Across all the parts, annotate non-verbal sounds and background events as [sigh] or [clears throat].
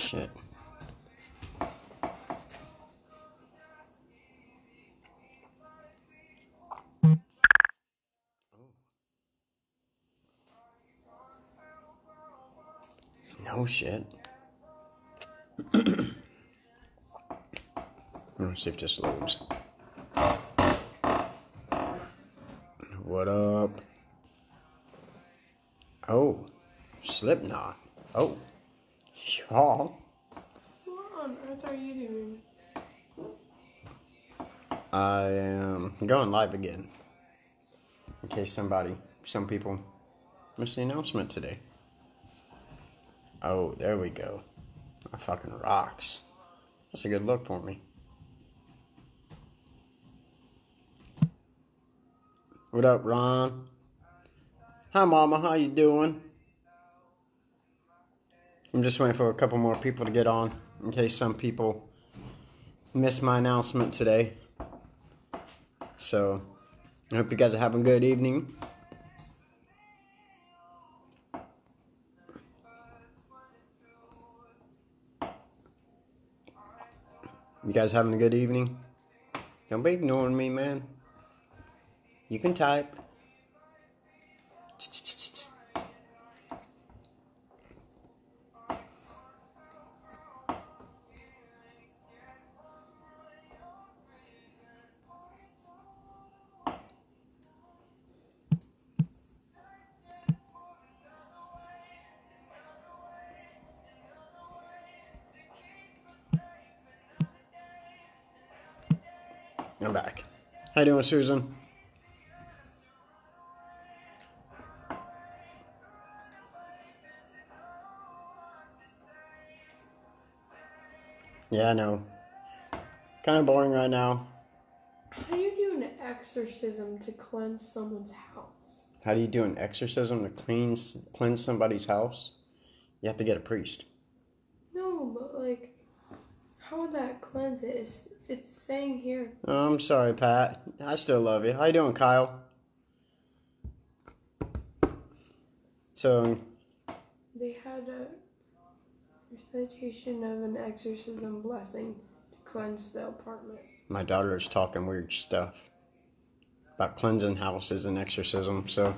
Shit. No shit. [clears throat] Let's see if this loads. What up? Oh, Slipknot. Oh, on earth are you doing? I am going live again. In case somebody, some people missed the announcement today. Oh, there we go. That fucking rocks. That's a good look for me. What up, Ron? Hi, Mama. How you doing? I'm just waiting for a couple more people to get on in case some people missed my announcement today. So, I hope you guys are having a good evening. You guys having a good evening? Don't be ignoring me, man. You can type. I'm back. How you doing, Susan? Yeah, I know. Kind of boring right now. How do you do an exorcism to cleanse someone's house? How do you do an exorcism to clean cleanse somebody's house? You have to get a priest. No, but like, how would that cleanse it? It's, it's saying here. Oh, I'm sorry, Pat. I still love you. How you doing, Kyle? So, They had a recitation of an exorcism blessing to cleanse the apartment. my daughter is talking weird stuff about cleansing houses and exorcism. So,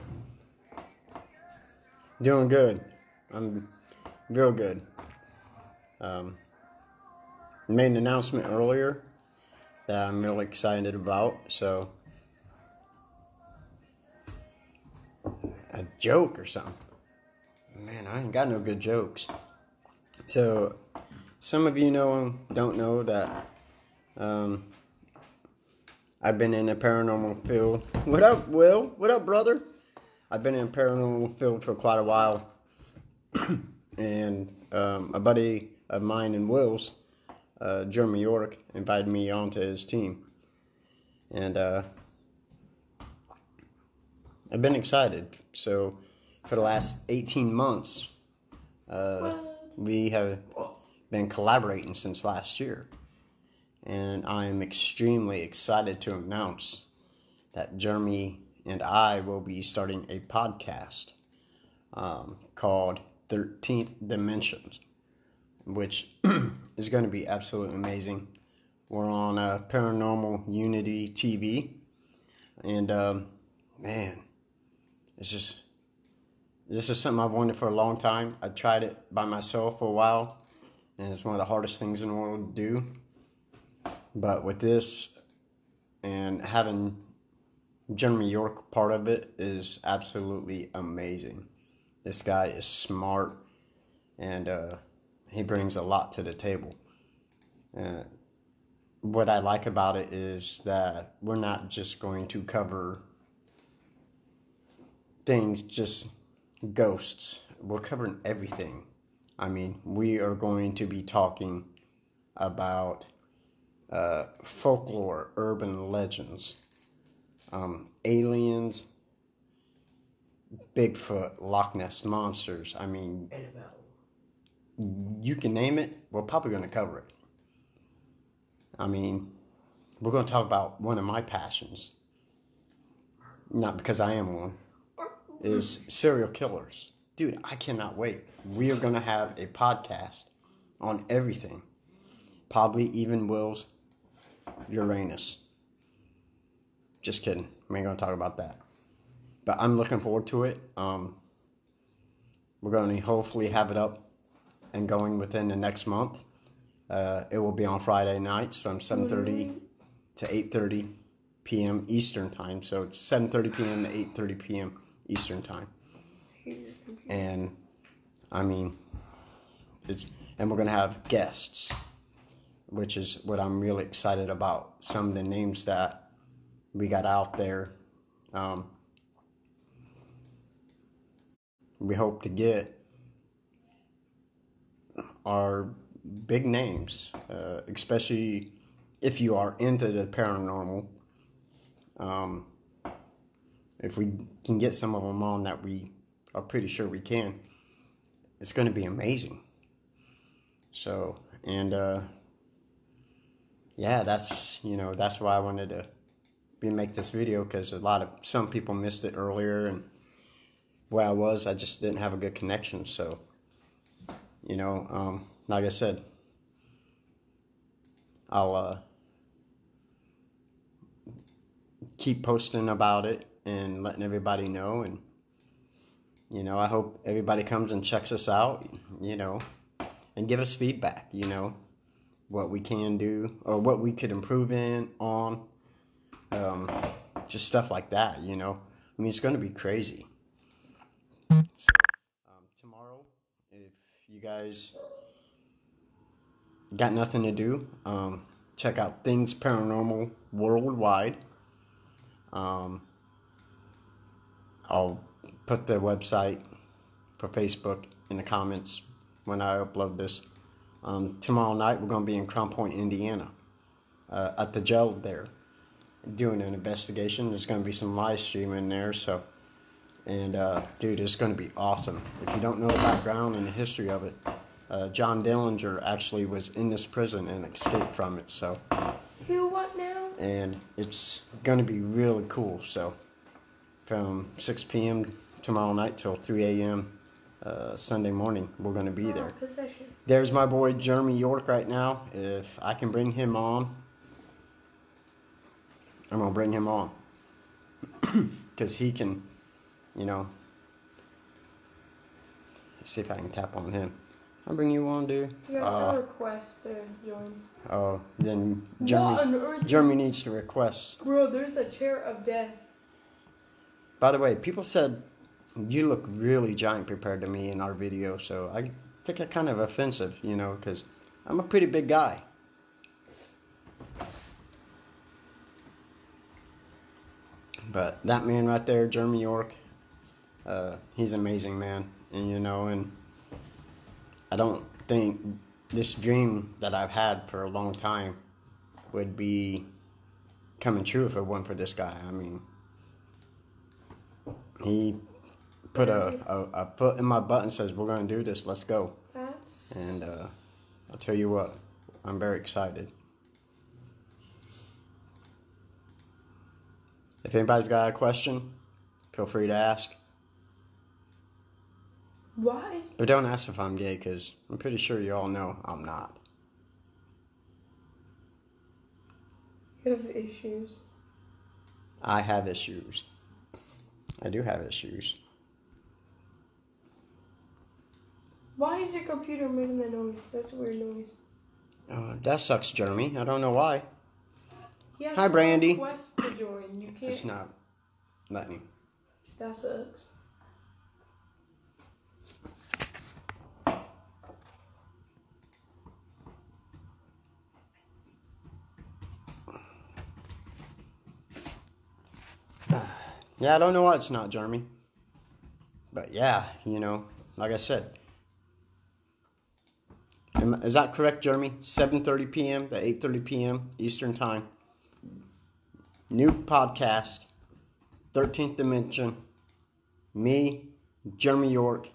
doing good. I'm real good. Um, made an announcement earlier that I'm really excited about. So, a joke or something. Man, I ain't got no good jokes. So, some of you know don't know that um, I've been in the paranormal field. What up, Will? What up, brother? I've been in paranormal field for quite a while, [clears throat] and um, a buddy of mine and Will's, uh, Jeremy York, invited me onto his team, and uh, I've been excited. So, for the last eighteen months, uh, we have been collaborating since last year. And I'm extremely excited to announce that Jeremy and I will be starting a podcast um, called 13th Dimensions, which [clears throat] is going to be absolutely amazing. We're on uh, Paranormal Unity TV, and um, man, it's just this is something I've wanted for a long time. I tried it by myself for a while, and it's one of the hardest things in the world to do. But with this and having Jeremy York part of it is absolutely amazing. This guy is smart and uh, he brings a lot to the table. Uh, what I like about it is that we're not just going to cover things, just ghosts. We're covering everything. I mean, we are going to be talking about uh, folklore, urban legends, um, aliens, Bigfoot, Loch Ness monsters. I mean, you can name it. We're probably going to cover it. I mean, we're going to talk about one of my passions. Not because I am one. Is serial killers. Dude, I cannot wait. We are going to have a podcast on everything. Probably even Will's Uranus. Just kidding. We ain't gonna talk about that. But I'm looking forward to it. Um, we're going to hopefully have it up and going within the next month. Uh, it will be on Friday nights from 7:30 to 8:30 p.m. Eastern time. So it's 7:30 p.m. to 8:30 p.m. Eastern time. And I mean, it's and we're gonna have guests, which is what I'm really excited about. Some of the names that we got out there. Um, we hope to get are big names, uh, especially if you are into the paranormal. Um, if we can get some of them on that we are pretty sure we can, it's going to be amazing. So, and uh, yeah, that's you know that's why I wanted to be make this video because a lot of some people missed it earlier and where I was, I just didn't have a good connection. So, you know, um, like I said, I'll uh, keep posting about it and letting everybody know. And, you know, I hope everybody comes and checks us out, you know, and give us feedback, you know, what we can do or what we could improve in on. Um, just stuff like that, you know. I mean, it's going to be crazy. So, you guys got nothing to do, um, check out Things Paranormal Worldwide. Um, I'll put the website for Facebook in the comments when I upload this. Um, tomorrow night, we're going to be in Crown Point, Indiana, uh, at the jail there, doing an investigation. There's going to be some live streaming there, so and uh, dude, it's going to be awesome. If you don't know the background and the history of it, uh, John Dillinger actually was in this prison and escaped from it. So. Who what now? And it's going to be really cool. So, from 6 p.m. tomorrow night till 3 a.m. Uh, Sunday morning, we're going to be Oh, there. possession. There's my boy Jeremy York right now. If I can bring him on, I'm gonna bring him on [clears throat] because he can, you know. See if I can tap on him. I'll bring you on, dude. You Uh, some requests to join. oh, then Jeremy. Jeremy needs to request. Bro, there's a chair of death. By the way, people said you look really giant compared to me in our video, so I think it kind of offensive, you know, because I'm a pretty big guy. But that man right there, Jeremy York, uh, he's an amazing man, and you know, and I don't think this dream that I've had for a long time would be coming true if it weren't for this guy. I mean, he put a, a, a foot in my butt and says, "We're gonna do this. Let's go." That's. And uh, I'll tell you what, I'm very excited. If anybody's got a question, feel free to ask. Why? But don't ask if I'm gay, because I'm pretty sure you all know I'm not. You have issues. I have issues. I do have issues. Why is your computer making that noise? That's a weird noise. Uh, that sucks, Jeremy. I don't know why. Hi, Brandy. Request to join. You can't. It's not letting me. That sucks. Yeah, I don't know why it's not, Jeremy. But yeah, you know, like I said. Is that correct, Jeremy? 7:30 p.m. to 8:30 p.m. Eastern Time. New podcast, 13th Dimension. Me, Jeremy York.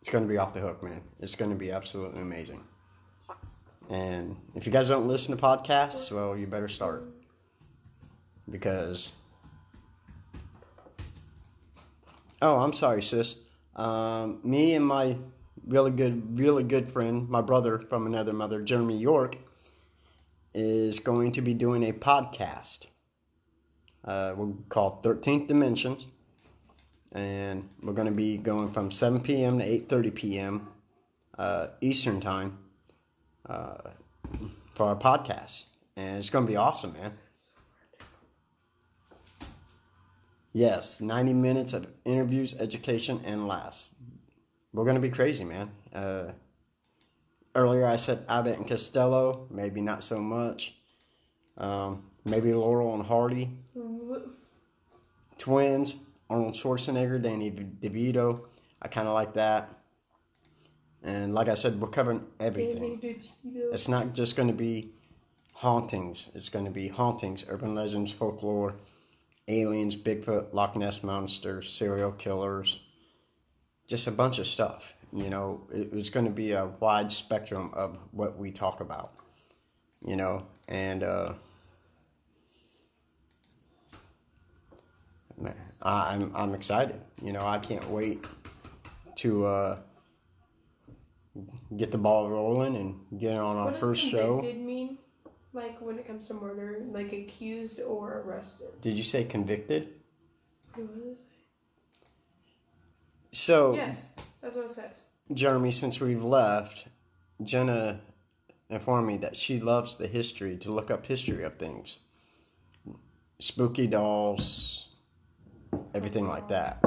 It's going to be off the hook, man. It's going to be absolutely amazing. And if you guys don't listen to podcasts, well, you better start because oh i'm sorry sis um, me and my really good, really good friend, my brother from another mother, Jeremy York, is going to be doing a podcast. Uh, we'll call 13th Dimensions, and we're going to be going from 7 p.m. to 8:30 p.m. Uh, Eastern time uh, for our podcast, and it's going to be awesome, man. Yes, 90 minutes of interviews, education, and laughs. We're going to be crazy, man. Uh, earlier I said Abbott and Costello, maybe not so much. Um, maybe Laurel and Hardy. Twins, Arnold Schwarzenegger, Danny DeVito. I kind of like that. And like I said, we're covering everything. It's not just going to be hauntings. It's going to be hauntings, urban legends, folklore, aliens, Bigfoot, Loch Ness monster, serial killers, just a bunch of stuff. You know, it, it's going to be a wide spectrum of what we talk about. You know, and uh, I'm I'm excited. You know, I can't wait to uh, get the ball rolling and get on our first show. Like when it comes to murder, like accused or arrested. Did you say convicted? So. Yes, that's what it says. Jeremy, since we've left, Jenna informed me that she loves the history, to look up history of things. Spooky dolls, everything like that.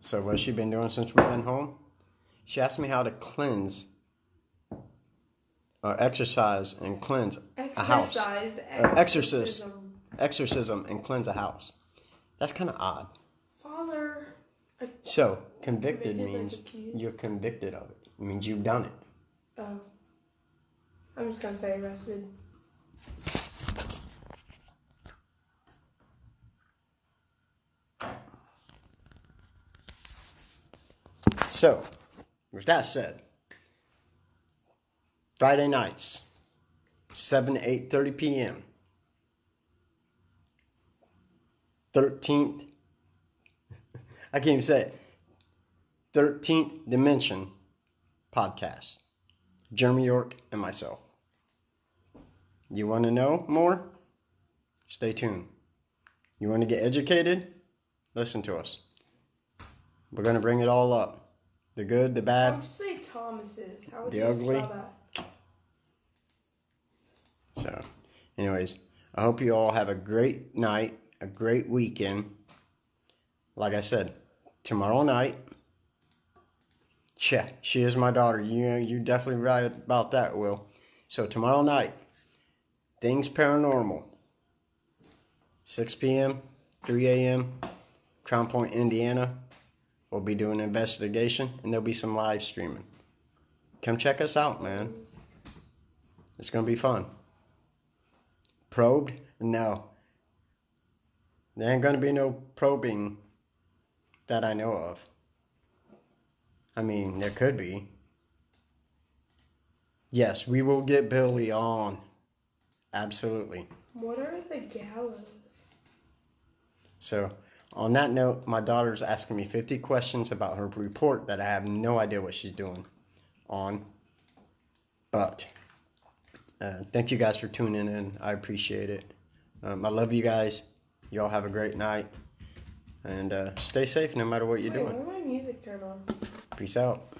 So, what's she been doing since we've been home? She asked me how to cleanse or exercise and cleanse a house. Exercise. Uh, exorcism. Exorcism and cleanse a house. That's kind of odd. Father. uh, So, convicted means you're convicted of it. It means you've done it. Oh. I'm just gonna say arrested. So, with that said, Friday nights, 7 to 8.30 p.m. 13th, I can't even say it, 13th Dimension podcast. Jeremy York and myself. You want to know more? Stay tuned. You want to get educated? Listen to us. We're going to bring it all up. The good, the How bad, would you say Thomas's? How would The you ugly? spell that? So, anyways, I hope you all have a great night, a great weekend. Like I said, tomorrow night. Yeah, she is my daughter. You you definitely right about that, Will. So tomorrow night, things paranormal. 6 p.m., 3 a.m., Crown Point, Indiana. We'll be doing an investigation, and there'll be some live streaming. Come check us out, man. It's gonna be fun. Probed? No. There ain't gonna be no probing that I know of. I mean, there could be. Yes, we will get Billy on. Absolutely. What are the gallows? So, on that note, my daughter's asking me 50 questions about her report that I have no idea what she's doing on. But, uh, thank you guys for tuning in. I appreciate it. Um, I love you guys. Y'all have a great night. And uh, stay safe no matter what you're Wait, doing. did my music turn on? Peace out.